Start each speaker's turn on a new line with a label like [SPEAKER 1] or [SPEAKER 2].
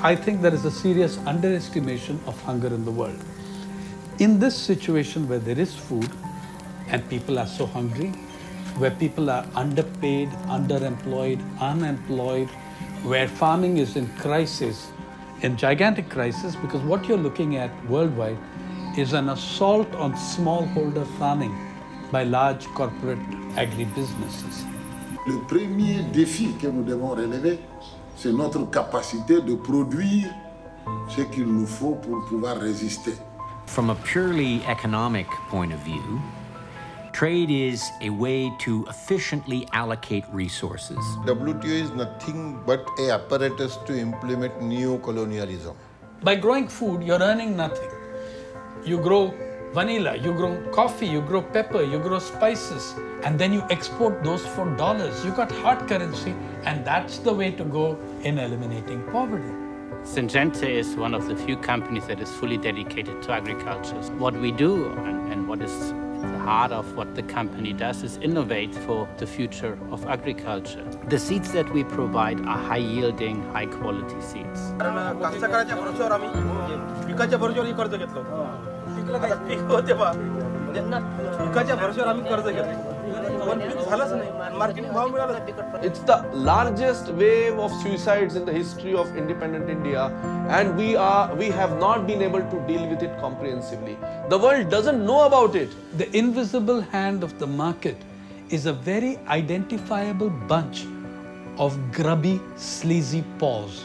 [SPEAKER 1] I think there is a serious underestimation of hunger in the world. In this situation where there is food and people are so hungry, where people are underpaid, underemployed, unemployed, where farming is in crisis, in gigantic crisis, because what you're looking at worldwide is an assault on smallholder farming by large corporate agribusinesses.
[SPEAKER 2] Le premier défi que nous devons relever, c'est notre capacité de produire ce qu'il nous faut pour pouvoir résister.
[SPEAKER 3] From a purely economic point of view, trade is a way to efficiently allocate resources.
[SPEAKER 4] WTO is nothing but a apparatus to implement neo-colonialism.
[SPEAKER 1] By growing food, you're earning nothing. You grow vanilla, you grow coffee, you grow pepper, you grow spices, and then you export those for dollars. You got hard currency, and that's the way to go in eliminating poverty.
[SPEAKER 5] Syngenta is one of the few companies that is fully dedicated to agriculture. What we do and, and what is heart of what the company does is innovate for the future of agriculture. The seeds that we provide are high yielding, high quality seeds.
[SPEAKER 6] कास्तकाराच्या भरोश्यावर आम्ही पिकाच्या भरोश्यावर कर्ज घेतलं आता peak होते बा पिकाच्या भरोश्यावर आम्ही कर्ज घेतलं पण पीक झालंच नाही मार्केटिंग भाव मिळाला
[SPEAKER 7] It's the largest wave of suicides in the history of independent India, and we are we have not been able to deal with it comprehensively. The world doesn't know about it.
[SPEAKER 1] The invisible hand of the market is a very identifiable bunch of grubby, sleazy paws